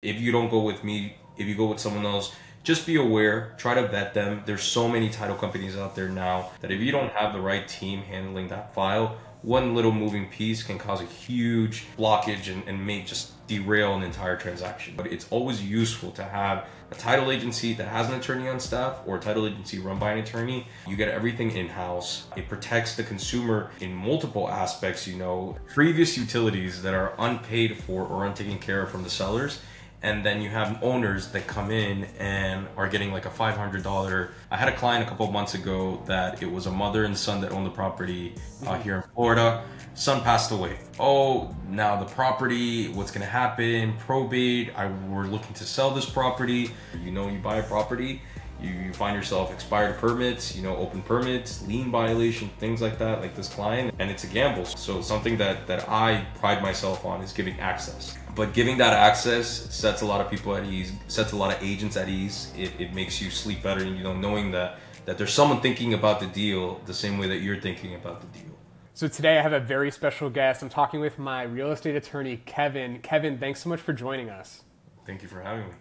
If you don't go with me, if you go with someone else, just be aware, try to vet them. There's so many title companies out there now that if you don't have the right team handling that file, one little moving piece can cause a huge blockage and, and make just derail an entire transaction. But it's always useful to have a title agency that has an attorney on staff or a title agency run by an attorney. You get everything in house. It protects the consumer in multiple aspects, you know, previous utilities that are unpaid for or untaken care of from the sellers and then you have owners that come in and are getting like a $500 i had a client a couple of months ago that it was a mother and son that owned the property uh, here in florida. Son passed away. Oh now the property what's going to happen? Probate. I we're looking to sell this property. You know you buy a property you, you find yourself expired permits, you know, open permits, lien violation, things like that, like this client, and it's a gamble. So something that that I pride myself on is giving access but giving that access sets a lot of people at ease, sets a lot of agents at ease. It, it makes you sleep better, and you know, knowing that that there's someone thinking about the deal the same way that you're thinking about the deal. So today I have a very special guest. I'm talking with my real estate attorney, Kevin. Kevin, thanks so much for joining us. Thank you for having me.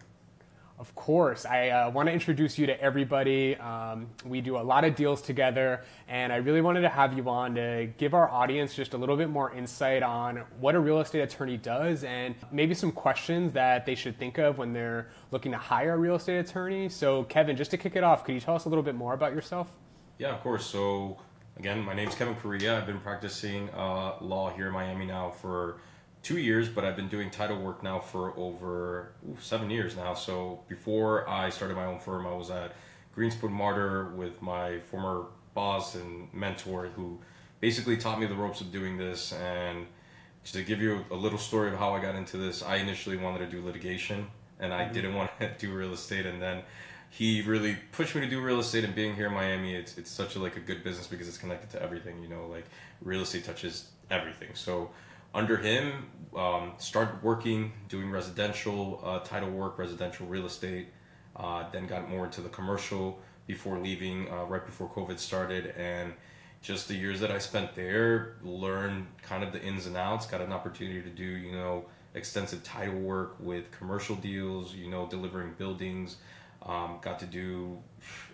Of course. I uh, want to introduce you to everybody. Um, we do a lot of deals together, and I really wanted to have you on to give our audience just a little bit more insight on what a real estate attorney does and maybe some questions that they should think of when they're looking to hire a real estate attorney. So, Kevin, just to kick it off, could you tell us a little bit more about yourself? Yeah, of course. So, again, my name is Kevin Correa. I've been practicing uh, law here in Miami now for two years, but I've been doing title work now for over ooh, seven years now. So before I started my own firm, I was at Greenspoon Marder with my former boss and mentor who basically taught me the ropes of doing this. And just to give you a little story of how I got into this, I initially wanted to do litigation and I mm-hmm. didn't want to do real estate. And then he really pushed me to do real estate and being here in Miami, it's, it's such a, like a good business because it's connected to everything, you know, like real estate touches everything. So under him, um, started working, doing residential uh, title work, residential real estate. Uh, then got more into the commercial before leaving, uh, right before COVID started, and just the years that I spent there, learned kind of the ins and outs. Got an opportunity to do, you know, extensive title work with commercial deals, you know, delivering buildings. Um, got to do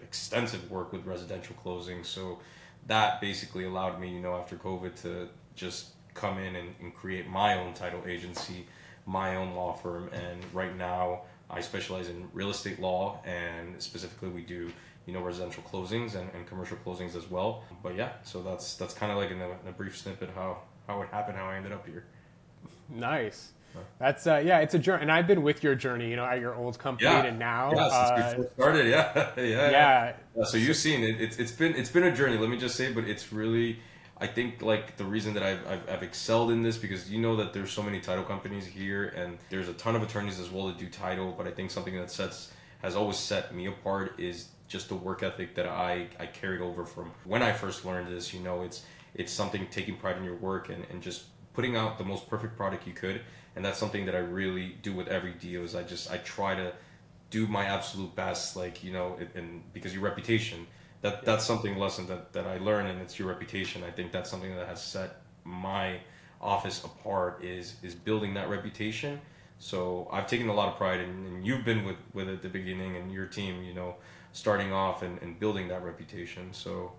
extensive work with residential closings. So that basically allowed me, you know, after COVID to just come in and, and create my own title agency, my own law firm. And right now, I specialize in real estate law, and specifically, we do you know residential closings and, and commercial closings as well. But yeah, so that's that's kind of like in a, in a, brief snippet how how it happened, how I ended up here. Nice. That's uh, yeah, it's a journey, and I've been with your journey, you know, at your old company yeah. and now. Yeah, since uh, we started, yeah. yeah, yeah, yeah. So you've seen it. It's it's been it's been a journey. Let me just say, but it's really I think like the reason that I've, I've, I've, excelled in this because you know that there's so many title companies here and there's a ton of attorneys as well that do title but I think something that sets has always set me apart is just the work ethic that I, I carried over from when I first learned this you know? It's it's something taking pride in your work and, and just putting out the most perfect product you could and that's something that I really do with every deal is I just I try to do my absolute best like you know and because your reputation that that's something lesson that, that I learned and it's your reputation. I think that's something that has set my office apart is is building that reputation. So I've taken a lot of pride in, and you've been with, with at the beginning and your team, you know, starting off and, and building that reputation. So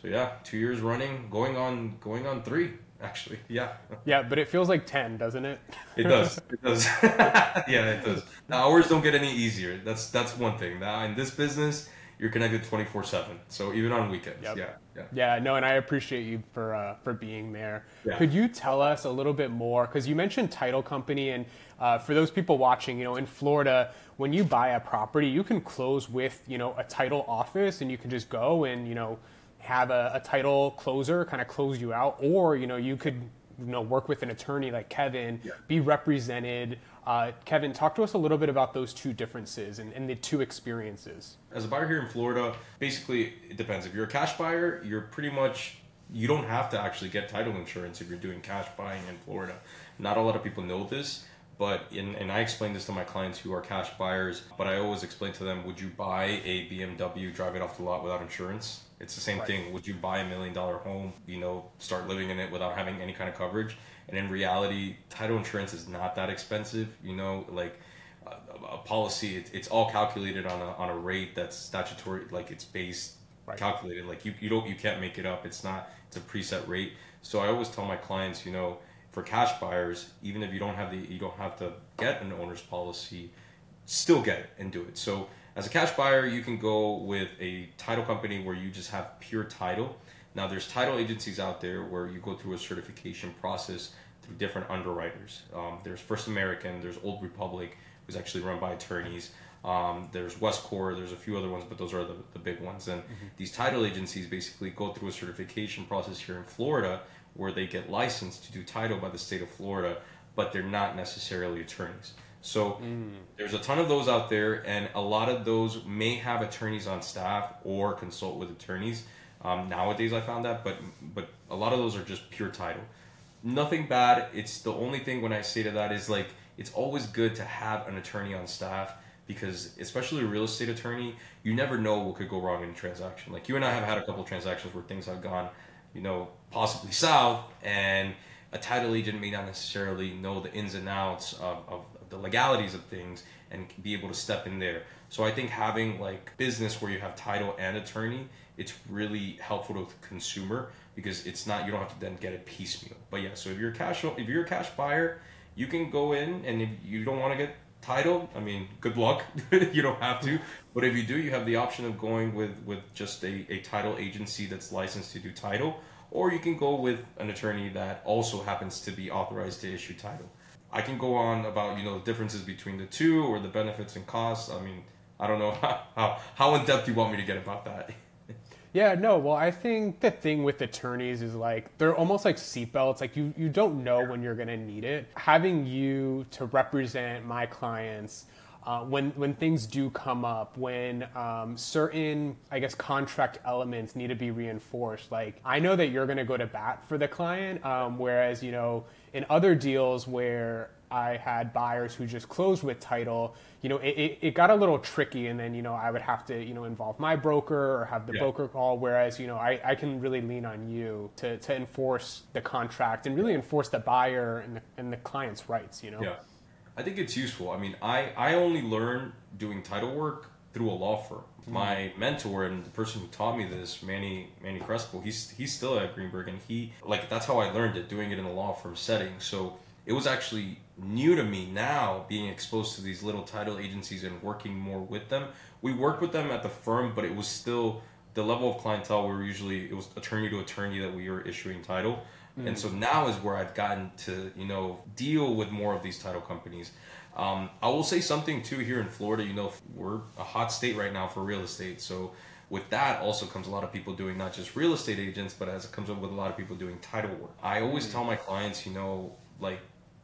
so yeah, two years running, going on going on three actually. Yeah. Yeah, but it feels like ten, doesn't it? it does. It does. yeah, it does. The hours don't get any easier. That's that's one thing. Now in this business, you're connected 24 7 so even on weekends yep. yeah yeah yeah no and i appreciate you for uh, for being there yeah. could you tell us a little bit more because you mentioned title company and uh, for those people watching you know in florida when you buy a property you can close with you know a title office and you can just go and you know have a, a title closer kind of close you out or you know you could you know work with an attorney like Kevin, yeah. be represented. Uh, Kevin, talk to us a little bit about those two differences and, and, the two experiences. As a buyer here in Florida, basically it depends. If you're a cash buyer, you're pretty much you don't have to actually get title insurance if you're doing cash buying in Florida. Not a lot of people know this, but in, and I explain this to my clients who are cash buyers, but I always explain to them, would you buy a BMW, drive it off the lot without insurance? It's the same right. thing. Would you buy a million dollar home, you know, start living in it without having any kind of coverage? And in reality, title insurance is not that expensive. You know, like a, a policy. It, it's all calculated on a on a rate that's statutory, like it's based right. calculated. Like you you don't you can't make it up. It's not it's a preset rate. So I always tell my clients, you know, for cash buyers, even if you don't have the you don't have to get an owner's policy, still get it and do it. So as a cash buyer, you can go with a title company where you just have pure title. Now there's title agencies out there where you go through a certification process through different underwriters. Um, there's First American, there's Old Republic, who's actually run by attorneys. Um, there's Westcor, there's a few other ones, but those are the, the big ones. And mm-hmm. these title agencies basically go through a certification process here in Florida where they get licensed to do title by the state of Florida, but they're not necessarily attorneys. So mm. there's a ton of those out there, and a lot of those may have attorneys on staff or consult with attorneys. Um, nowadays, I found that, but but a lot of those are just pure title. Nothing bad. It's the only thing when I say to that is like it's always good to have an attorney on staff because especially a real estate attorney, you never know what could go wrong in a transaction. Like you and I have had a couple transactions where things have gone, you know, possibly south, and a title agent may not necessarily know the ins and outs of, of the legalities of things and be able to step in there. So I think having like business where you have title and attorney, it's really helpful to the consumer because it's not you don't have to then get it piecemeal. But yeah, so if you're a cash if you're a cash buyer, you can go in and if you don't want to get title, I mean, good luck. you don't have to. But if you do, you have the option of going with with just a, a title agency that's licensed to do title, or you can go with an attorney that also happens to be authorized to issue title. I can go on about you know the differences between the two or the benefits and costs. I mean, I don't know how how, how in depth you want me to get about that. Yeah, no. Well, I think the thing with attorneys is like they're almost like seatbelts. Like you, you don't know when you're gonna need it. Having you to represent my clients uh, when when things do come up, when um, certain I guess contract elements need to be reinforced. Like I know that you're going to go to bat for the client, um, whereas you know in other deals where I had buyers who just closed with title, you know, it, it, it, got a little tricky and then, you know, I would have to, you know, involve my broker or have the yeah. broker call. Whereas, you know, I, I can really lean on you to, to enforce the contract and really enforce the buyer and the, and the client's rights, you know? Yeah. I think it's useful. I mean, I, I only learned doing title work through a law firm. Mm-hmm. My mentor and the person who taught me this, Manny Manny Crespo, he's he's still at Greenberg, and he like that's how I learned it, doing it in a law firm setting. So it was actually new to me now, being exposed to these little title agencies and working more with them. We worked with them at the firm, but it was still the level of clientele. We were usually it was attorney to attorney that we were issuing title. And so now is where I've gotten to, you know, deal with more of these title companies. Um, I will say something too here in Florida. You know, we're a hot state right now for real estate. So with that also comes a lot of people doing not just real estate agents, but as it comes up with a lot of people doing title work. I always mm-hmm. tell my clients, you know, like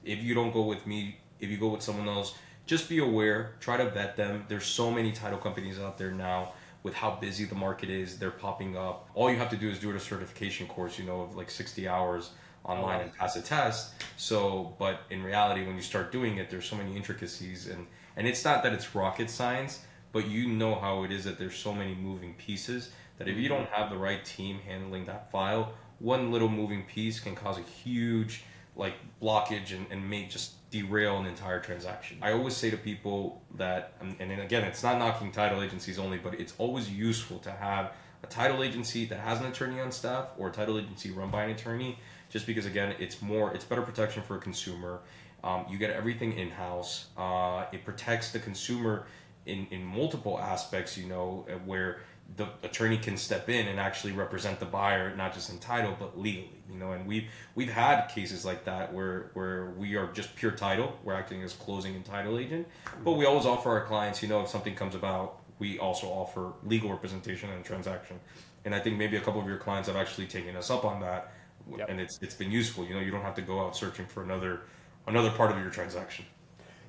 if you don't go with me, if you go with someone else, just be aware. Try to vet them. There's so many title companies out there now with how busy the market is, they're popping up. All you have to do is do a certification course, you know, of like 60 hours online and oh, pass a test. So, but in reality, when you start doing it, there's so many intricacies, and and it's not that it's rocket science, but you know how it is that there's so many moving pieces that if you don't mm-hmm. have the right team handling that file, one little moving piece can cause a huge like blockage and, and make just derail an entire transaction. I always say to people that, and, and again, it's not knocking title agencies only, but it's always useful to have a title agency that has an attorney on staff or a title agency run by an attorney, just because again, it's more, it's better protection for a consumer. Um, you get everything in house. Uh, it protects the consumer in in multiple aspects. You know, where the attorney can step in and actually represent the buyer, not just in title but legally. You know, and we've we've had cases like that where where we are just pure title, we're acting as closing and title agent, but we always offer our clients, you know, if something comes about, we also offer legal representation and transaction. And I think maybe a couple of your clients have actually taken us up on that, yep. and it's it's been useful. You know, you don't have to go out searching for another another part of your transaction.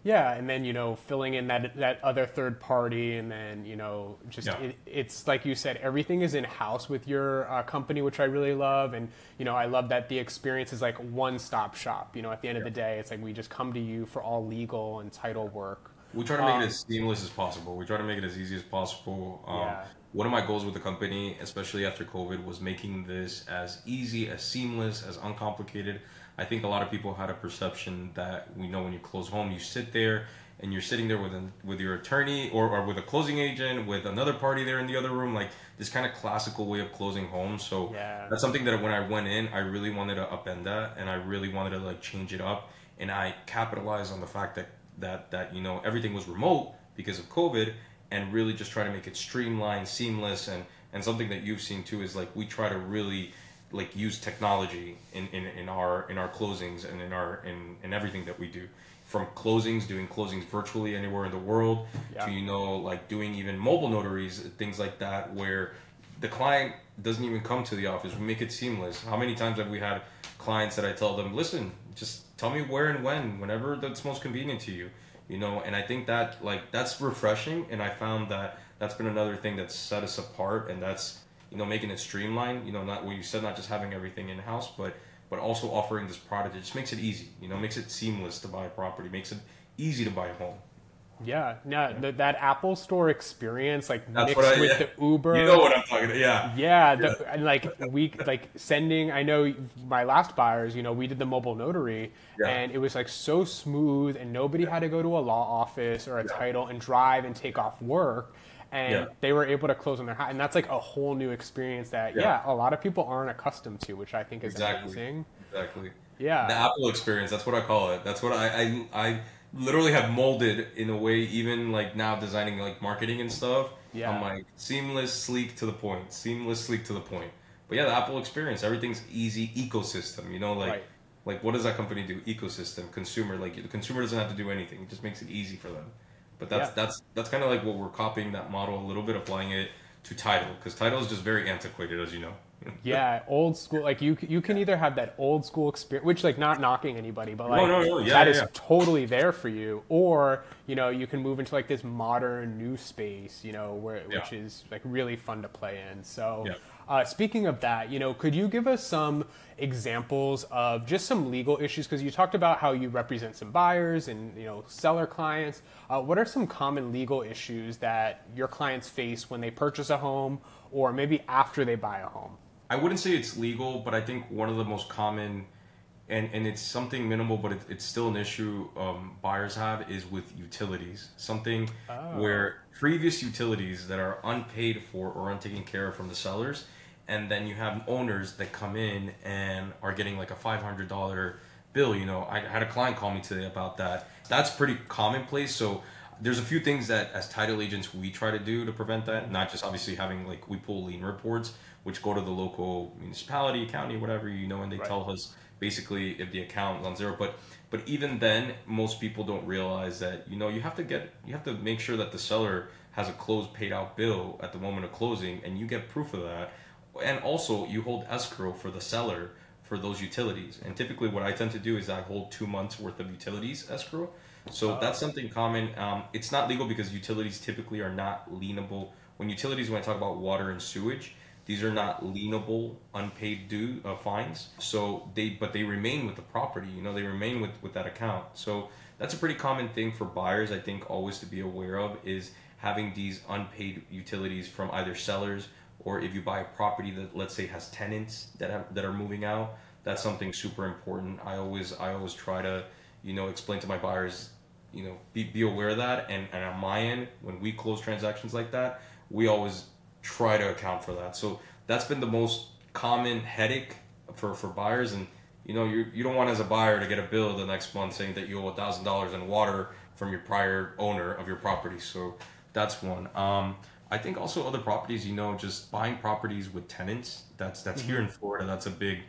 Yeah, and then you know filling in that that other third party, and then you know just yeah. it, it's like you said, everything is in house with your uh, company, which I really love, and you know I love that the experience is like one stop shop. You know, at the end yeah. of the day, it's like we just come to you for all legal and title work. We try to make um, it as seamless as possible. We try to make it as easy as possible. Um, yeah. One of my goals with the company, especially after COVID, was making this as easy, as seamless, as uncomplicated. I think a lot of people had a perception that we know when you close home, you sit there and you're sitting there with a, with your attorney or, or with a closing agent with another party there in the other room like this kind of classical way of closing homes so yeah. that's something that when i went in i really wanted to upend that and i really wanted to like change it up. And i capitalized on the fact that that that you know everything was remote because of covid and really just try to make it streamlined seamless and and something that you've seen too is like we try to really like use technology in, in, in our in our closings and in our in, in everything that we do from closings, doing closings virtually anywhere in the world, yeah. to you know, like doing even mobile notaries, things like that, where the client doesn't even come to the office. We make it seamless. How many times have we had clients that I tell them, listen, just tell me where and when, whenever that's most convenient to you, you know? And I think that like that's refreshing, and I found that that's been another thing that's set us apart, and that's you know making it streamlined. You know, not what you said, not just having everything in house, but but also offering this product. It just makes it easy, you know, makes it seamless to buy a property, makes it easy to buy a home. Yeah, yeah, yeah. The, that Apple Store experience, like That's mixed I, with yeah. the Uber. You know what I'm talking about? Yeah. Yeah, the, yeah. and like we like sending. I know my last buyers. You know, we did the mobile notary, and it was like so smooth, and nobody had to go to a law office or a title and drive and take off work and they were able to close on their house, and that's like a whole new experience that yeah. yeah. a lot of people aren't accustomed to which i think is exactly. amazing exactly yeah the apple experience that's what i call it that's what i i, I literally have molded in a way even like now designing like marketing and stuff yeah i'm like seamless sleek to the point seamless sleek to the point but yeah the apple experience everything's easy ecosystem you know like right. like what does that company do ecosystem consumer like the consumer doesn't have to do anything it just makes it easy for them but that's yeah. that's that's kind of like what we're copying that model a little bit, applying it to title because title is just very antiquated, as you know. Yeah, old school. Like you, you can either have that old school experience, which like not knocking anybody, but like no, no, no. Yeah, that yeah, is yeah. totally there for you, or you know you can move into like this modern new space, you know, where which is like really fun to play in. So. Uh, speaking of that, you know, could you give us some examples of just some legal issues? Because you talked about how you represent some buyers and you know seller clients. Uh, what are some common legal issues that your clients face when they purchase a home, or maybe after they buy a home? I wouldn't say it's legal, but I think one of the most common, and, and it's something minimal, but it, it's still an issue um, buyers have is with utilities. Something oh. where previous utilities that are unpaid for or untaken care of from the sellers and then you have owners that come in and are getting like a $500 bill you know i had a client call me today about that that's pretty commonplace so there's a few things that as title agents we try to do to prevent that not just obviously having like we pull lien reports which go to the local municipality county whatever you know and they right. tell us basically if the account is on zero but but even then most people don't realize that you know you have to get you have to make sure that the seller has a closed paid out bill at the moment of closing and you get proof of that and also you hold escrow for the seller for those utilities. And typically, what I tend to do is I hold two months worth of utilities escrow. So oh. that's something common. Um, it's not legal because utilities typically are not lienable. When utilities, when I talk about water and sewage, these are not lienable unpaid due uh, fines. So they, but they remain with the property. You know, they remain with with that account. So that's a pretty common thing for buyers. I think always to be aware of is having these unpaid utilities from either sellers or if you buy a property that let's say has tenants that have, that are moving out that's something super important i always i always try to you know explain to my buyers you know be, be aware of that and, and on my end when we close transactions like that we always try to account for that so that's been the most common headache for for buyers and you know you you don't want as a buyer to get a bill the next month saying that you owe a thousand dollars in water from your prior owner of your property so that's one um, I think also other properties, you know, just buying properties with tenants. That's that's mm-hmm. here in Florida. That's a big,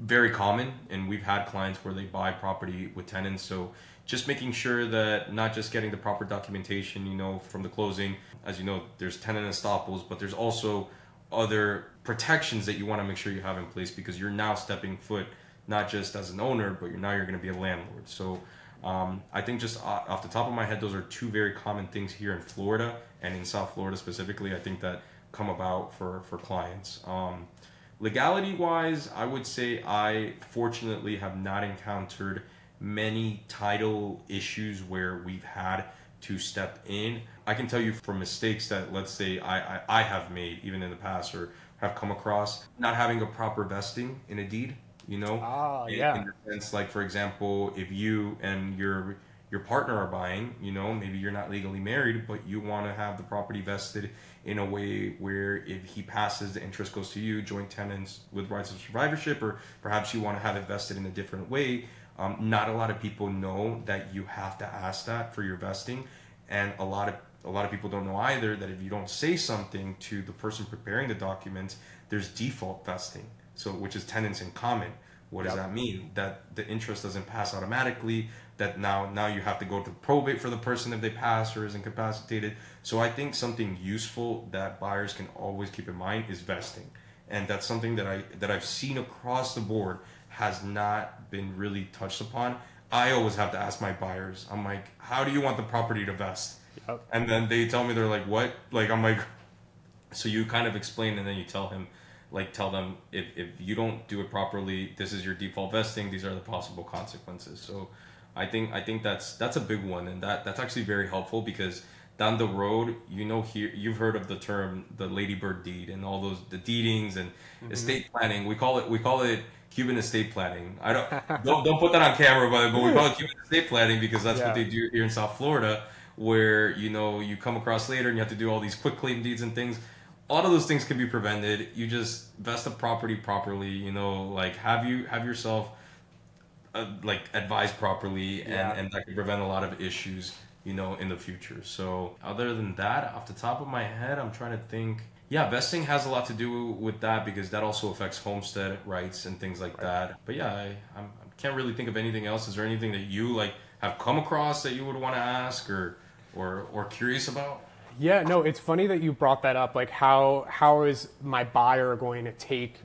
very common, and we've had clients where they buy property with tenants. So just making sure that not just getting the proper documentation, you know, from the closing. As you know, there's tenant estoppels, but there's also other protections that you want to make sure you have in place because you're now stepping foot not just as an owner, but you're now you're going to be a landlord. So um, I think just off the top of my head, those are two very common things here in Florida and in South Florida specifically. I think that come about for for clients. Um, legality wise, I would say I fortunately have not encountered many title issues where we've had to step in. I can tell you from mistakes that let's say I, I, I have made even in the past or have come across not having a proper vesting in a deed you know ah, in, yeah. in the sense like for example if you and your your partner are buying. You know, maybe you're not legally married, but you want to have the property vested in a way where if he passes, the interest goes to you, joint tenants with rights of survivorship, or perhaps you want to have it vested in a different way. Um, not a lot of people know that you have to ask that for your vesting, and a lot of a lot of people don't know either that if you don't say something to the person preparing the documents, there's default vesting, so which is tenants in common. What does yep. that mean? That the interest doesn't pass automatically. That now now you have to go to probate for the person if they pass or is incapacitated. So I think something useful that buyers can always keep in mind is vesting, and that's something that I that I've seen across the board has not been really touched upon. I always have to ask my buyers. I'm like, how do you want the property to vest? Yep. And then they tell me they're like, what? Like I'm like, so you kind of explain and then you tell him like tell them if, if you don't do it properly this is your default vesting these are the possible consequences so i think i think that's that's a big one and that that's actually very helpful because down the road you know here you've heard of the term the ladybird deed and all those the deedings and mm-hmm. estate planning we call it we call it Cuban estate planning. I don't don't, don't put that on camera, but, but we call it Cuban estate planning because that's yeah. what they do here in South Florida, where you know you come across later and you have to do all these quitclaim deeds and things a lot of those things can be prevented. You just vest the property properly. You know, like have you have yourself uh, like advised properly, and yeah. and that can prevent a lot of issues. You know, in the future. So other than that, off the top of my head, I'm trying to think. Yeah, vesting has a lot to do with that because that also affects homestead rights and things like right. that. But yeah, I, I'm, I can't really think of anything else. Is there anything that you like have come across that you would want to ask or or or curious about? Yeah, no, it's funny that you brought that up. Like, how how is my buyer going to take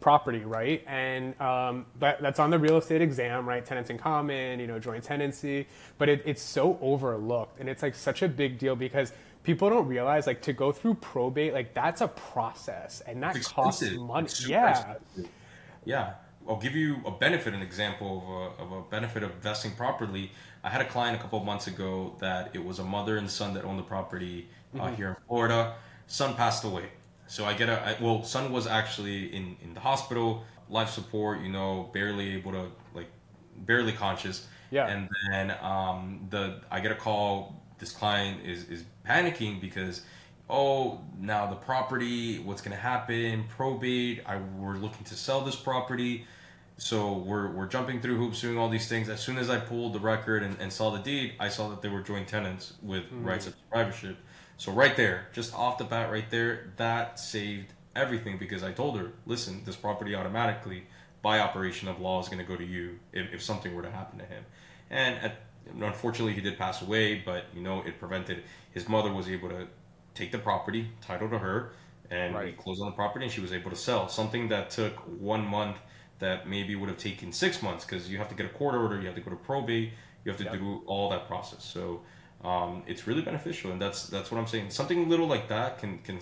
property, right? And um, that, that's on the real estate exam, right? Tenants in common, you know, joint tenancy. But it, it's so overlooked, and it's like such a big deal because people don't realize like to go through probate, like that's a process, and that costs money. Yeah, expensive. yeah. I'll give you a benefit, an example of a, of a benefit of vesting properly. I had a client a couple of months ago that it was a mother and son that owned the property uh, mm-hmm. here in Florida. Son passed away. So I get a I, well, son was actually in in the hospital, life support, you know, barely able to like, barely conscious. Yeah. And then um, the I get a call. This client is is panicking because oh now the property what's going to happen probate I we're looking to sell this property so we're, we're jumping through hoops doing all these things as soon as I pulled the record and, and saw the deed I saw that they were joint tenants with mm. rights of survivorship so right there, just off the bat, right there, that saved everything because I told her, listen, this property automatically, by operation of law, is going to go to you if, if something were to happen to him. And at, unfortunately, he did pass away, but you know, it prevented. His mother was able to take the property, title to her, and right. close on the property, and she was able to sell something that took one month that maybe would have taken six months because you have to get a court order, you have to go to probate, you have to yep. do all that process. So um, it's really beneficial, and that's that's what I'm saying. Something little like that can can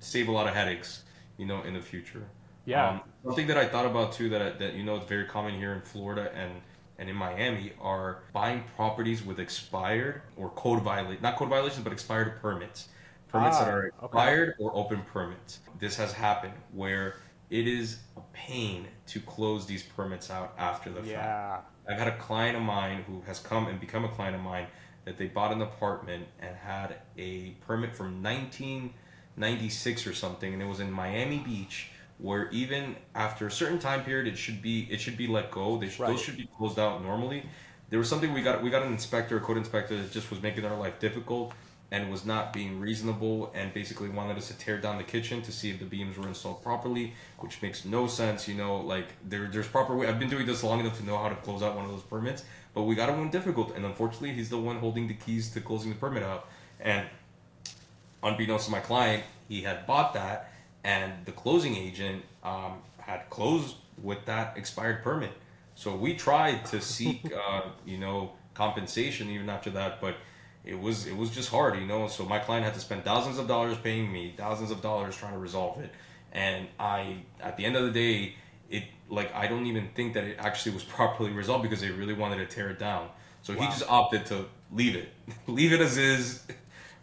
save a lot of headaches, you know, in the future. Yeah. Um, something that I thought about too that that you know is very common here in Florida and and in Miami are buying properties with expired or code violate not code violations but expired permits. Permits ah, that are expired okay. or open permits. This has happened where it is a pain to close these permits out after the yeah. fact. I've had a client of mine who has come and become a client of mine that they bought an apartment and had a permit from 1996 or something, and it was in Miami Beach, where even after a certain time period, it should be it should be let go. They should, right. Those should be closed out normally. There was something we got we got an inspector, a code inspector that just was making our life difficult and was not being reasonable and basically wanted us to tear down the kitchen to see if the beams were installed properly, which makes no sense. You know, like there, there's proper way. I've been doing this long enough to know how to close out one of those permits, but we got a one difficult, and unfortunately, he's the one holding the keys to closing the permit out. And unbeknownst to my client, he had bought that, and the closing agent um, had closed with that expired permit. So we tried to seek, uh, you know, compensation even after that, but it was it was just hard, you know. So my client had to spend thousands of dollars paying me, thousands of dollars trying to resolve it, and I, at the end of the day, it like I don't even think that it actually was properly resolved because they really wanted to tear it down. So wow. he just opted to leave it, leave it as is,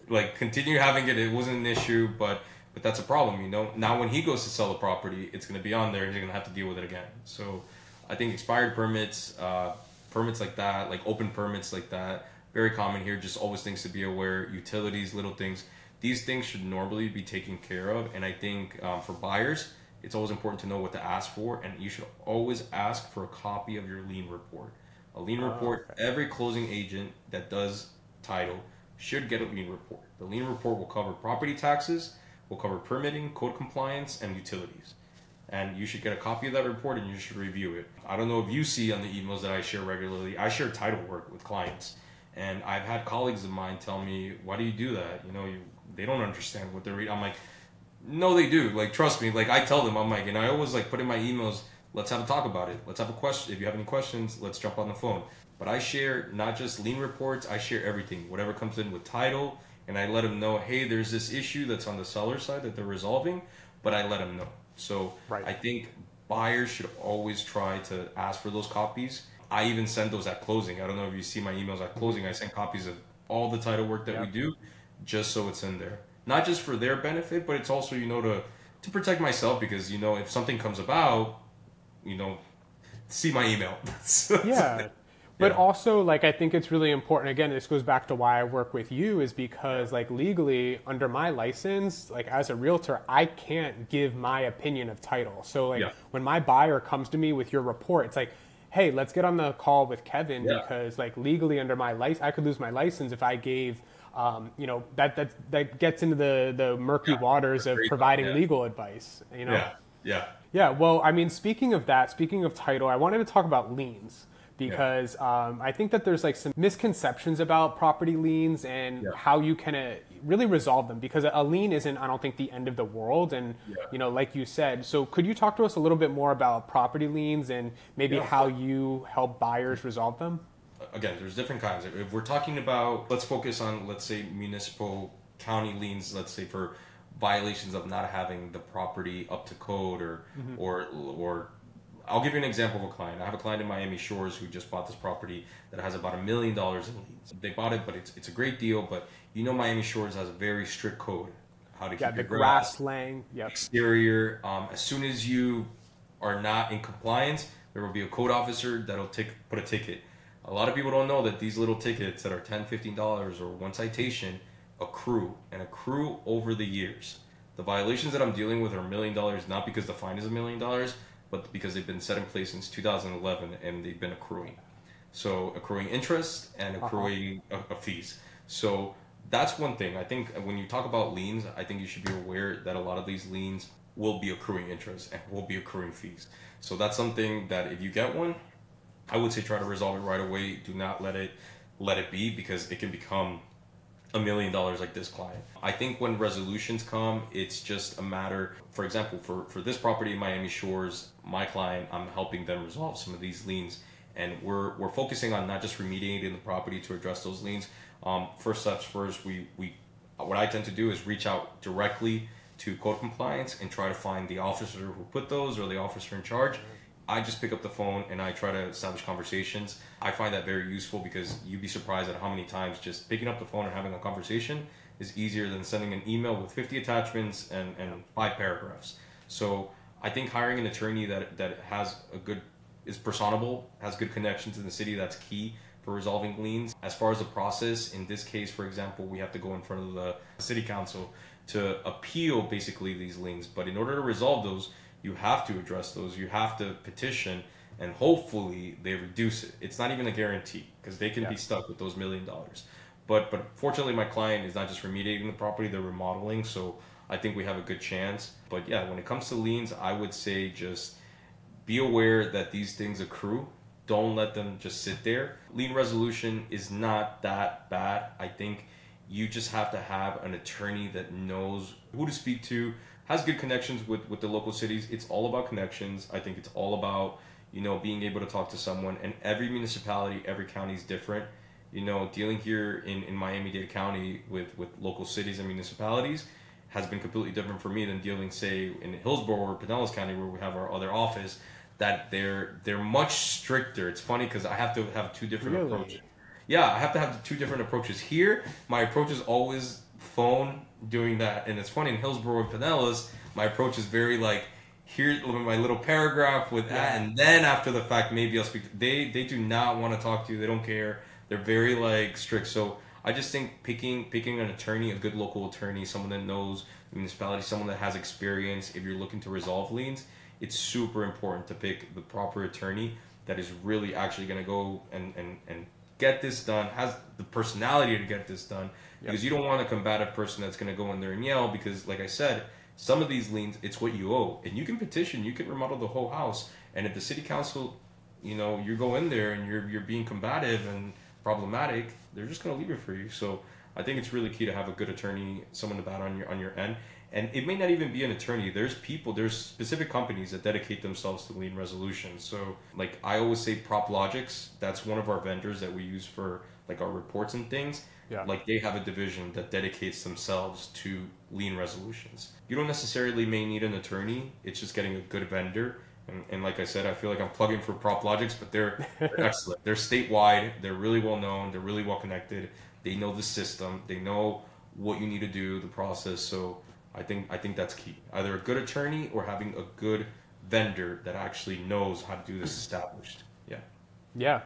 like continue having it. It wasn't an issue, but but that's a problem, you know. Now when he goes to sell the property, it's going to be on there, and he's going to have to deal with it again. So I think expired permits, uh, permits like that, like open permits like that, very common here. Just always things to be aware. Utilities, little things. These things should normally be taken care of. And I think um, for buyers, it's always important to know what to ask for, and you should always ask for a copy of your lien report. A lien oh, report, okay. every closing agent that does title should get a lien report. The lien report will cover property taxes, will cover permitting, code compliance, and utilities. And you should get a copy of that report and you should review it. I don't know if you see on the emails that I share regularly, I share title work with clients. And I've had colleagues of mine tell me, why do you do that? You know, you, they don't understand what they're reading. I'm like, no, they do. Like, trust me. Like, I tell them, I'm like, and I always like put in my emails, let's have a talk about it. Let's have a question. If you have any questions, let's jump on the phone. But I share not just lien reports, I share everything, whatever comes in with title, and I let them know, hey, there's this issue that's on the seller side that they're resolving, but I let them know. So right. I think buyers should always try to ask for those copies. I even send those at closing. I don't know if you see my emails at closing. I send copies of all the title work that yep. we do, just so it's in there. Not just for their benefit, but it's also you know to to protect myself because you know if something comes about, you know, see my email. yeah, but yeah. also like i think it's really important again this goes back to why i work with you is because like legally under my license like as a realtor i can't give my opinion of title. So like yeah. when my buyer comes to me with your report it's like hey let's get on the call with kevin yeah. because like legally under my license i could lose my license if i gave um, you know that that that gets into the the murky waters of providing legal advice you know? Yeah. Yeah. Yeah well i mean speaking of that speaking of title i wanted to talk about liens because yeah. um, I think that there's like some misconceptions about property liens and yeah. how you can uh, really resolve them because a lien isn't I don't think the end of the world and yeah. you know like you said so could you talk to us a little bit more about property liens and maybe how you help buyers resolve them again there's different kinds if we're talking about let's focus on let's say municipal county liens let's say for violations of not having the property up to code or mm-hmm. or or I'll give you an example of a client. I have a client in Miami Shores who just bought this property that has about a million dollars in liens. They bought it, but it's it's a great deal. But you know, Miami Shores has a very strict code how to yeah, keep the your grass, grass laying, yep. exterior. Um, as soon as you are not in compliance, there will be a code officer that'll take put a ticket. A lot of people don't know that these little tickets that are 10 $15 or one citation accrue and accrue over the years. The violations that I'm dealing with are a million dollars, not because the fine is a million dollars, but because they've been set in place since 2011 and they've been accruing. So accruing interest and uh-huh. accruing a, a fees. So that's one thing. I think when you talk about liens, I think you should be aware that a lot of these liens will be accruing interest and will be accruing fees. So that's something that if you get one, I would say try to resolve it right away. Do not let it let it be because it can become a million dollars like this client. I think when resolutions come, it's just a matter, for example, for, for this property in Miami Shores, my client, I'm helping them resolve some of these liens. And we're, we're focusing on not just remediating the property to address those liens. Um, first steps first, we, we, what I tend to do is reach out directly to code compliance and try to find the officer who put those or the officer in charge I just pick up the phone and I try to establish conversations. I find that very useful because you'd be surprised at how many times just picking up the phone and having a conversation is easier than sending an email with 50 attachments and, and five paragraphs. So I think hiring an attorney that, that has a good, is personable, has good connections in the city, that's key for resolving liens. As far as the process, in this case, for example, we have to go in front of the city council to appeal basically these liens. But in order to resolve those, you have to address those. You have to petition, and hopefully they reduce it. It's not even a guarantee because they can yeah. be stuck with those million dollars. But but fortunately, my client is not just remediating the property; they're remodeling. So I think we have a good chance. But yeah, when it comes to liens, I would say just be aware that these things accrue. Don't let them just sit there. Lien resolution is not that bad. I think you just have to have an attorney that knows who to speak to, has good connections with with the local cities. It's all about connections. I think it's all about you know being able to talk to someone. And every municipality, every county is different. You know, dealing here in in Miami Dade County with with local cities and municipalities has been completely different for me than dealing, say, in Hillsborough or Pinellas County, where we have our other office. That they're they're much stricter. It's funny because I have to have two different really? approaches. Yeah, I have to have two different approaches. Here, my approach is always phone doing that. And it's funny in Hillsborough and Pinellas, my approach is very like, here my little paragraph with that, yeah. and then after the fact, maybe I'll speak. They they do not want to talk to you. They don't care. They're very like strict. So I just think picking picking an attorney, a good local attorney, someone that knows the municipality, someone that has experience. If you're looking to resolve liens, it's super important to pick the proper attorney that is really actually going to go and, and, and get this done, has the personality to get this done. Yep. Because you don't want a combative person that's going to go in there and yell. Because, like I said, some of these liens, it's what you owe, and you can petition, you can remodel the whole house, and if the city council, you know, you go in there and you're you're being combative and problematic, they're just going to leave it for you. So I think it's really key to have a good attorney, someone to bat on your on your end, and it may not even be an attorney. There's people, there's specific companies that dedicate themselves to lien resolution. So like I always say, PropLogix, that's one of our vendors that we use for like our reports and things yeah. Like they have a division that dedicates themselves to lien resolutions. You don't necessarily may need an attorney. It's just getting a good vendor. And, and like I said, I feel like I'm plugging for PropLogix, but they're, they're excellent. They're statewide. They're really well known. They're really well connected. They know the system. They know what you need to do, the process. So I think I think that's key. Either a good attorney or having a good vendor that actually knows how to do this established. Yeah. Yeah,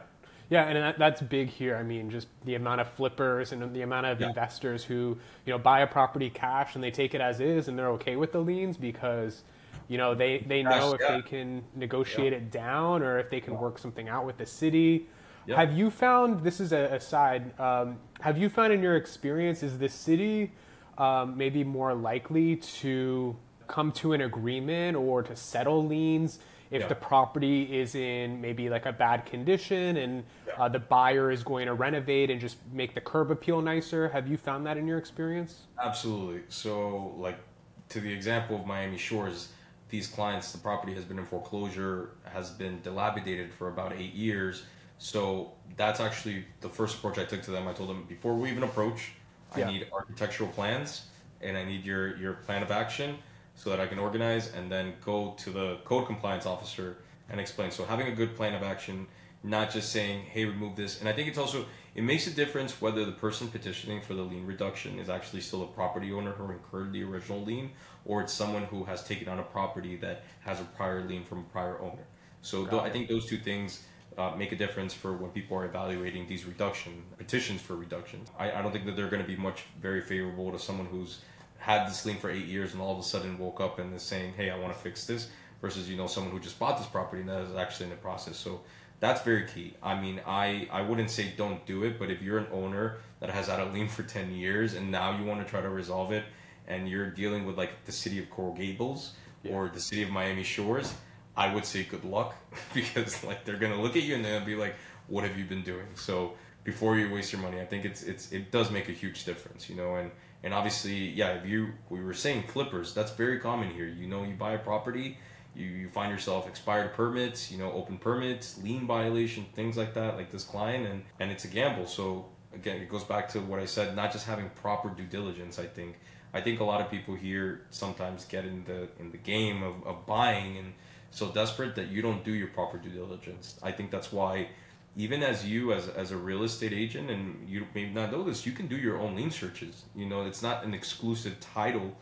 yeah, and that, that's big here. I mean, just the amount of flippers and the amount of yeah. investors who you know buy a property cash and they take it as is and they're okay with the liens because you know they they know if yeah. they can negotiate yeah. it down or if they can work something out with the city. Have you found this is a aside? Um, have you found in your experience is the city um, maybe more likely to come to an agreement or to settle liens if yeah. the property is in maybe like a bad condition and yeah. uh, the buyer is going to renovate and just make the curb appeal nicer. Have you found that in your experience? Absolutely. So, like to the example of Miami Shores, these clients, the property has been in foreclosure, has been dilapidated for about eight years. So that's actually the first approach I took to them. I told them before we even approach, I yeah. need architectural plans and I need your your plan of action so that I can organize and then go to the code compliance officer and explain. So having a good plan of action, not just saying, "Hey, remove this." And I think it's also it makes a difference whether the person petitioning for the lien reduction is actually still a property owner who incurred the original lien, or it's someone who has taken on a property that has a prior lien from a prior owner. So th- I think those two things. Uh, make a difference for when people are evaluating these reduction petitions for reductions. I, I don't think that they're going to be much very favorable to someone who's had this lien for eight years and all of a sudden woke up and is saying, "Hey, I want to fix this," versus you know someone who just bought this property and that is actually in the process. So that's very key. I mean, I I wouldn't say don't do it, but if you're an owner that has had a lien for ten years and now you want to try to resolve it, and you're dealing with like the city of Coral Gables yeah. or the city of Miami Shores, I would say good luck because like they're gonna look at you and they'll be like, "What have you been doing?" So before you waste your money, I think it's it's it does make a huge difference, you know, and and obviously, yeah, if you we were saying flippers, that's very common here. You know, you buy a property, you, you find yourself expired permits, you know, open permits, lien violation, things like that, like this client, and and it's a gamble. So again, it goes back to what I said, not just having proper due diligence. I think I think a lot of people here sometimes get in the in the game of, of buying and so desperate that you don't do your proper due diligence. I think that's why even as you as, as a real estate agent and you may not know this you can do your own lien searches. You know it's not an exclusive title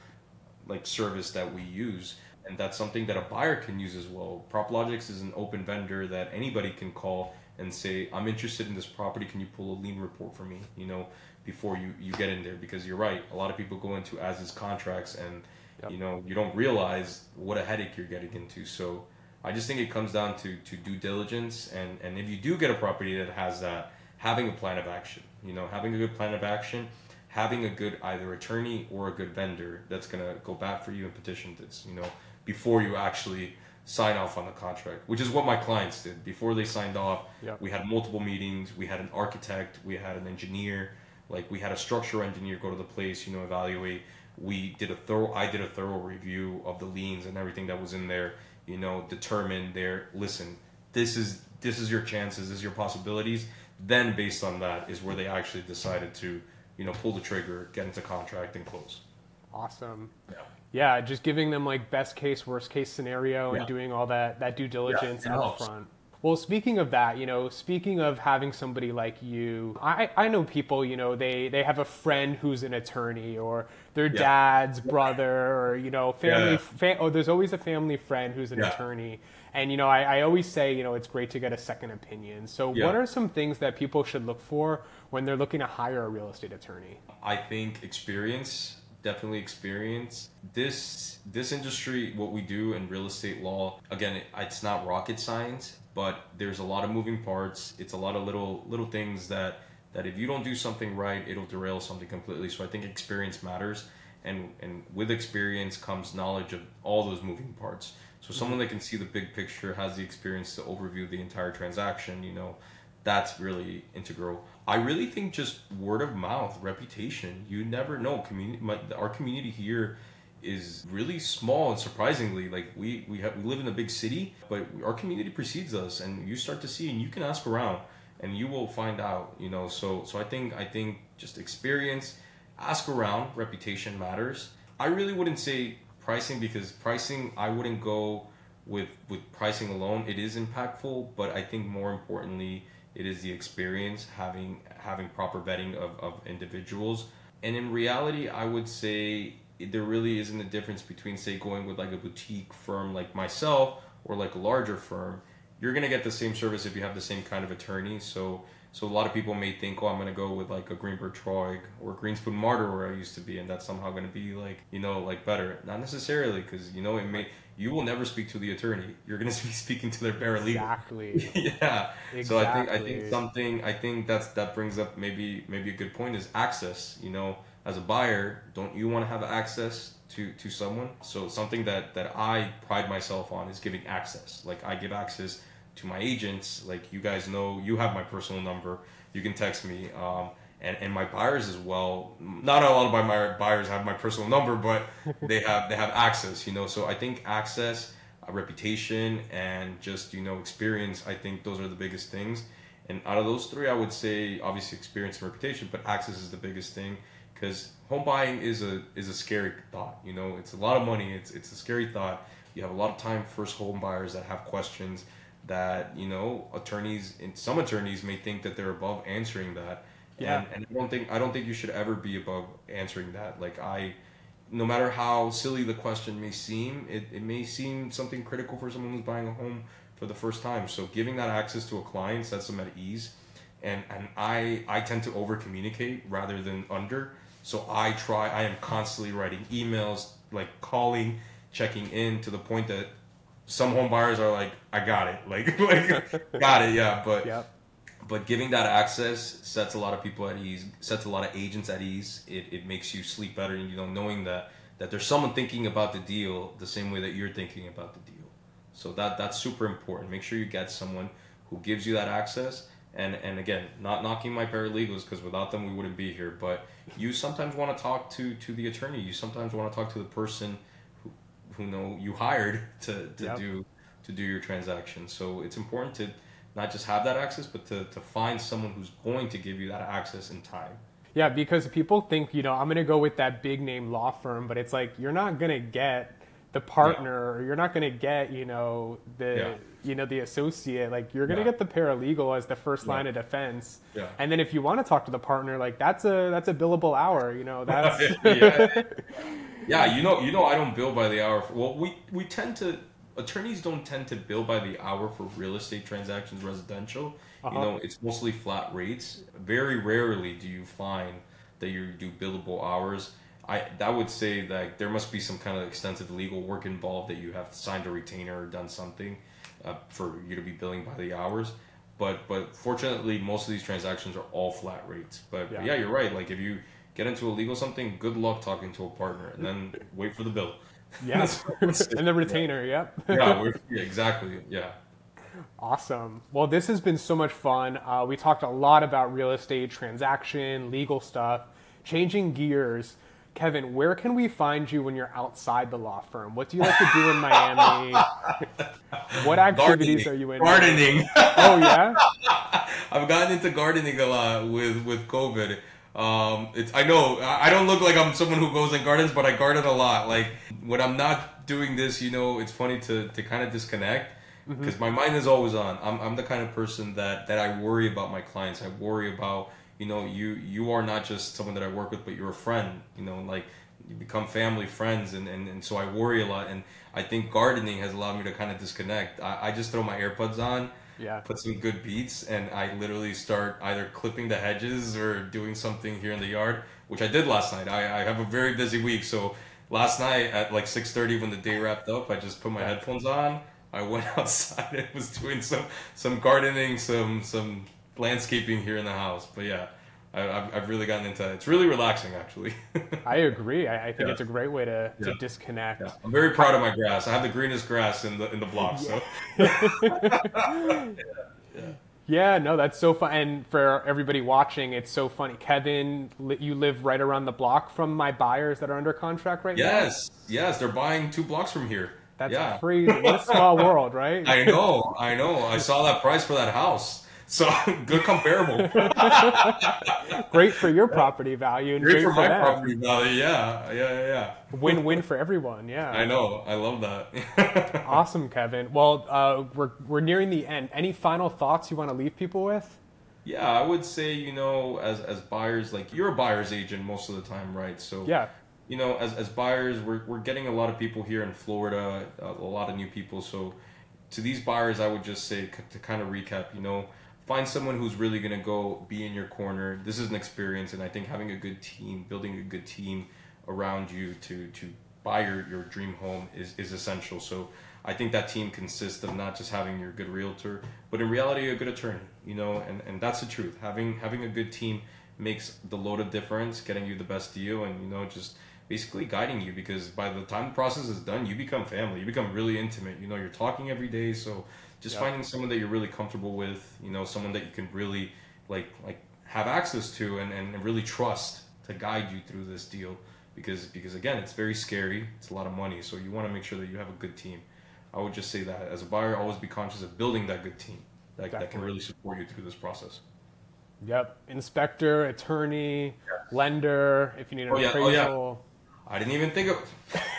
like service that we use and that's something that a buyer can use as well. Proplogix is an open vendor that anybody can call and say i'm interested in this property. Can you pull a lien report for me? You know before you you get in there because you're right a lot of people go into as is contracts and yep. you know you don't realize what a headache you're getting into. So I just think it comes down to, to due diligence, and, and if you do get a property that has that, having a plan of action. You know, having a good plan of action, having a good either attorney or a good vendor that's gonna go back for you and petition this. You know, before you actually sign off on the contract, which is what my clients did before they signed off. Yep. We had multiple meetings. We had an architect. We had an engineer. Like we had a structural engineer go to the place. You know, evaluate. We did a thorough. I did a thorough review of the liens and everything that was in there you know, determine their listen, this is this is your chances, this is your possibilities. Then based on that is where they actually decided to, you know, pull the trigger, get into contract and close. Awesome. Yeah. Yeah, just giving them like best case, worst case scenario, yeah. and doing all that that due diligence yeah, up front. Well, speaking of that, you know, speaking of having somebody like you, I, I know people, you know, they, they have a friend who's an attorney or their yeah. dad's brother or, you know, family, yeah. fa- oh, there's always a family friend who's an yeah. attorney. And, you know, I, I always say, you know, it's great to get a second opinion. So what are some things that people should look for when they're looking to hire a real estate attorney? I think experience definitely experience this this industry what we do in real estate law again it's not rocket science but there's a lot of moving parts. It's a lot of little little things that that if you don't do something right, it'll derail something completely. So I think experience matters, and and with experience comes knowledge of all those moving parts. So mm-hmm. someone that can see the big picture has the experience to overview the entire transaction. You know, that's really integral. I really think just word of mouth, reputation. You never know. Community, my, our community here is really small and surprisingly like we we have we live in a big city but our community precedes us and you start to see and you can ask around and you will find out you know so so i think i think just experience ask around reputation matters i really wouldn't say pricing because pricing i wouldn't go with with pricing alone it is impactful but i think more importantly it is the experience having having proper vetting of, of individuals. And in reality i would say there really isn't a difference between say going with like a boutique firm like myself or like a larger firm. You're going to get the same service if you have the same kind of attorney. So so a lot of people may think oh i'm to go with like a greenberg traurig or greenspoon marder where i used to be and that's somehow to be like you know like better. Not necessarily because you know it may you will never speak to the attorney you're going to be speaking to their paralegal exactly yeah exactly. so i think i think something i think that's that brings up maybe maybe a good point is access you know as a buyer, don't you want to have access to to someone? So something that that I pride myself on is giving access. Like I give access to my agents. Like you guys know, you have my personal number. You can text me. Um, and, and my buyers as well. Not a lot of my buyers have my personal number, but they have they have access. You know, so I think access, uh, reputation, and just you know experience. I think those are the biggest things. And out of those three, I would say obviously experience and reputation, but access is the biggest thing because home buying is a is a scary thought. You know, it's a lot of money. It's it's a scary thought. You have a lot of time first home buyers that have questions that you know attorneys and some attorneys may think that they're above answering that. Yeah. And, and I don't think I don't think you should ever be above answering that. Like I no matter how silly the question may seem, it, it may seem something critical for someone who's buying a home for the first time. So giving that access to a client sets them at ease. And and I I tend to over communicate rather than under. So I try, I am constantly writing emails, like calling, checking in to the point that some home buyers are like, I got it. Like, like got it, yeah. But yep. But giving that access sets a lot of people at ease, sets a lot of agents at ease. It, it makes you sleep better, you know, knowing that that there's someone thinking about the deal the same way that you're thinking about the deal. So that that's super important. Make sure you get someone who gives you that access and and again not knocking my paralegals because without them we wouldn't be here but you sometimes want to talk to to the attorney you sometimes want to talk to the person who, who know you hired to, to yep. do to do your transaction so it's important to not just have that access but to, to find someone who's going to give you that access in time yeah because people think you know i'm going to go with that big name law firm but it's like you're not going to get the partner yeah. you're not going to get you know the yeah. you know the associate like you're going to yeah. get the paralegal as the first line of defense yeah. and then if you want to talk to the partner like that's a that's a billable hour you know that's yeah. yeah you know you know i don't bill by the hour for, well we we tend to attorneys don't tend to bill by the hour for real estate transactions residential uh-huh. you know it's mostly flat rates very rarely do you find that you do billable hours I that would say that there must be some kind of extensive legal work involved that you have signed a retainer or done something uh, for you to be billing by the hours. But but fortunately, most of these transactions are all flat rates. But yeah, but yeah you're right. Like if you get into a legal something, good luck talking to a partner, and then wait for the bill. Yeah, and the retainer. Yeah. Yep. yeah, yeah, exactly. Yeah. Awesome. Well, this has been so much fun. Uh, we talked a lot about real estate transaction, legal stuff. Changing gears, Kevin, where can we find you when you're outside the law firm? What do you like to do in Miami? what activities gardening. are you in? Gardening. oh yeah. I've gotten into gardening a lot with with COVID. Um, it's I know I don't look like I'm someone who goes and gardens, but I garden a lot. Like when I'm not doing this, you know, it's funny to to kind of disconnect. because mm-hmm. my mind is always on. I'm, I'm the kind of person that that I worry about my clients. I worry about you know you you are not just someone that I work with, but you're a friend. You know, like you become family friends, and, and, and so I worry a lot. And I think gardening has allowed me to kind of disconnect. I, I just throw my AirPods on. Yeah. Put some good beats, and I literally start either clipping the hedges or doing something here in the yard, which I did last night. I, I have a very busy week, so last night at like 6:30 when the day wrapped up, I just put my headphones on I went outside and was doing some some gardening, some some landscaping here in the house. But yeah, I, have I've really gotten into it. It's really relaxing, actually. I agree. I, I think yeah. it's a great way to, to disconnect. Yeah. I'm very proud of my grass. I have the greenest grass in the in the block. So. yeah. Yeah, no, that's so fun. And for everybody watching, it's so funny. Kevin, you live right around the block from my buyers that are under contract right yes, now. Yes, yes, they're buying two blocks from here. That's yeah. crazy. What a small world, right? I know, I know. I saw that price for that house. So good comparable. great for your property value and great, great for, for, my them. property value. Yeah, yeah, yeah. Win-win for everyone. Yeah. I know. I love that. awesome, Kevin. Well, uh, we're we're nearing the end. Any final thoughts you want to leave people with? Yeah, I would say you know, as as buyers, like you're a buyer's agent most of the time, right? So yeah you know, as, as buyers, we're, we're getting a lot of people here in Florida, a, a lot of new people. So to these buyers, I would just say to kind of recap, you know, find someone who's really going to go be in your corner. This is an experience, and I think having a good team, building a good team around you to to buy your, your dream home is, is essential. So I think that team consists of not just having your good realtor, but in reality a good attorney. You know, and, and that's the truth. Having having a good team makes the load of difference, getting you the best deal, and you know just basically guiding you because by the time the process is done, you become family. You become really intimate. You know, you're talking every day. So just yeah. finding someone that you're really comfortable with, you know, someone that you can really like like have access to and, and really trust to guide you through this deal. Because because again it's very scary. It's a lot of money. So you want to make sure that you have a good team. I would just say that as a buyer always be conscious of building that good team that, that can really support you through this process. Yep. Inspector attorney yeah. lender if you need an oh, yeah. appraisal oh, yeah I didn't even think of.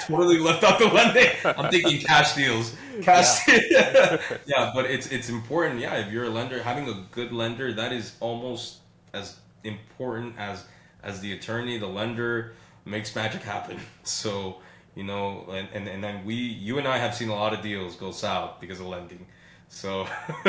totally left out the lending. I'm thinking cash deals. Cash. Yeah. yeah, but it's it's important. Yeah, if you're a lender, having a good lender that is almost as important as as the attorney. The lender makes magic happen. So you know, and and, and then we, you and I have seen a lot of deals go south because of lending. So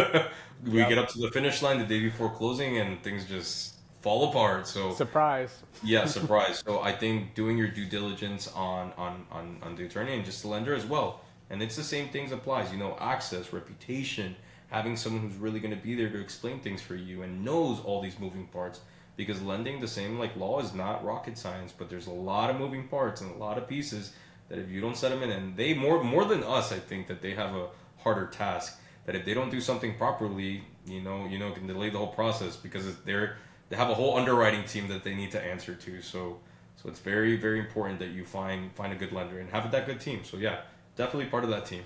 we yep. get up to the finish line the day before closing, and things just fall apart. So surprise. yeah, surprise. So I think doing your due diligence on on on on the attorney and just the lender as well. And it's the same things applies. You know, access, reputation, having someone who's really going to be there to explain things for you and knows all these moving parts. Because lending, the same like law, is not rocket science, but there's a lot of moving parts and a lot of pieces that if you don't set them in, and they more more than us, I think that they have a harder task. That if they don't do something properly, you know, you know, can delay the whole process because they're they have a whole underwriting team that they need to answer to. So so it's very very important that you find find a good lender and have that good team. So yeah, definitely part of that team.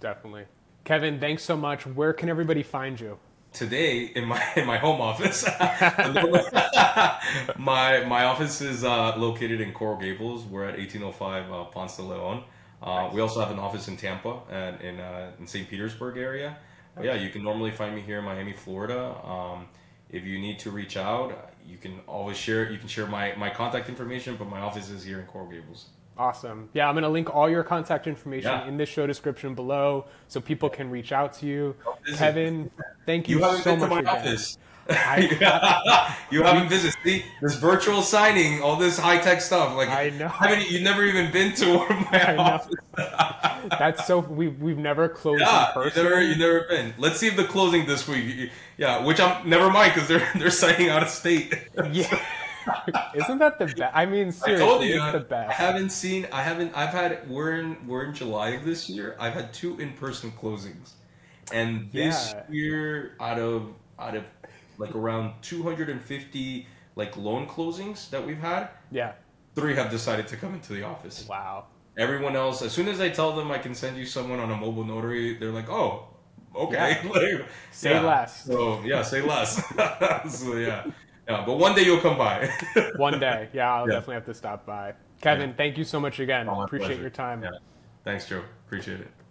Definitely. Kevin, thanks so much. Where can everybody find you? Today in my in my home office. my my office is uh, located in Coral Gables. We're at 1805 uh, Ponce de Leon. Uh, we also have an office in Tampa and in uh, in St. Petersburg area. But yeah, you can normally find me here in Miami, Florida. Um, if you need to reach out, you can always share. You can share my my contact information, but my office is here in Coral Gables. Awesome. Yeah, I'm going to link all your contact information yeah. in the show description below so people can reach out to you. Oh, Kevin, thank you, you so much. My office. I, you haven't visited. See this virtual signing, all this high tech stuff. Like I know, haven't you never even been to my office? That's so we we've never closed yeah, in person. You never you never been. Let's see if the closing this week. Yeah, which I'm never mind because they're they're signing out of state. yeah. Isn't that the best? I mean, seriously, I you, it's the best. I haven't seen. I haven't. I've had. We're in. We're in July of this year. I've had two in-person closings, and this yeah. year, out of out of like around 250 like loan closings that we've had. Yeah. Three have decided to come into the office. Wow. Everyone else, as soon as I tell them I can send you someone on a mobile notary, they're like, "Oh, okay." Yeah. like, say yeah. less. So yeah, say less. so yeah, yeah. But one day you'll come by. one day, yeah, I'll yeah. definitely have to stop by. Kevin, thank you so much again. Oh, Appreciate pleasure. your time. Thanks, Joe. Appreciate it.